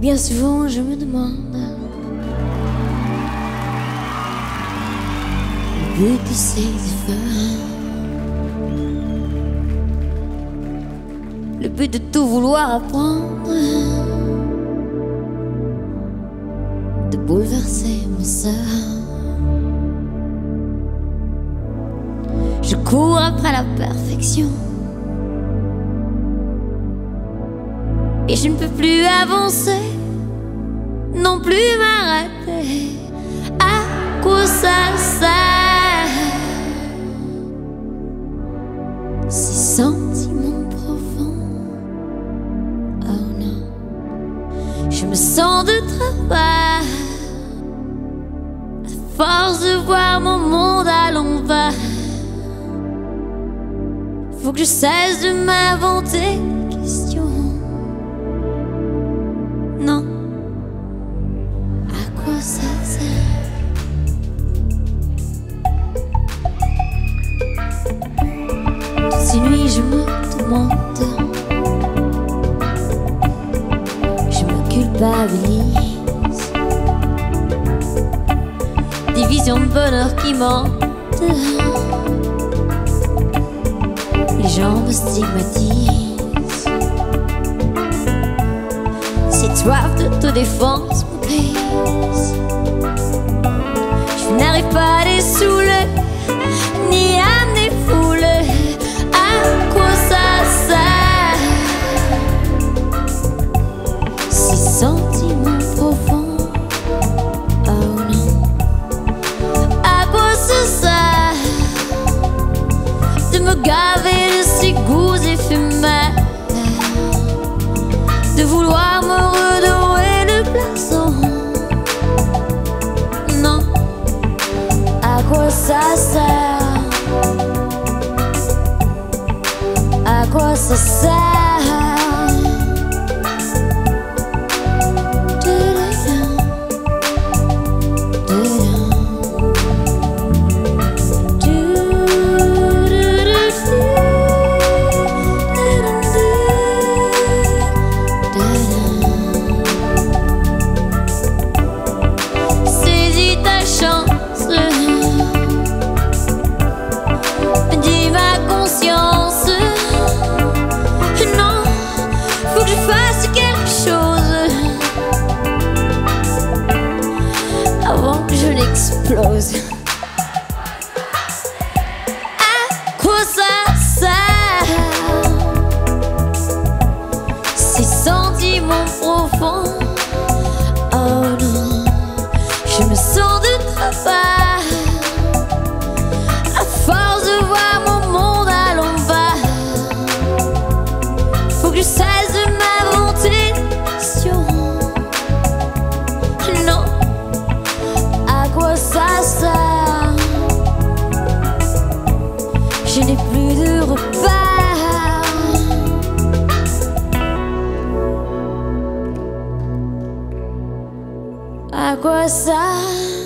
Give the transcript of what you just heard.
Bien souvent, je me demande le but de ces efforts. Le but de tout vouloir apprendre, de bouleverser mon sort. Je cours après la perfection. Et je ne peux plus avancer, non plus m'arrêter. À quoi ça sert? Ces sentiments profonds. Oh non, je me sens de travers. À force de voir mon monde à l'envers. Faut que je cesse de m'inventer questions. Je me tourmente. Je me culpabilise. Des visions de bonheur qui mentent. Les gens me stigmatisent. Cette soif d'autodéfense me brise. À quoi ça sentiments profonds. Oh non, je me sens de travers. À quoi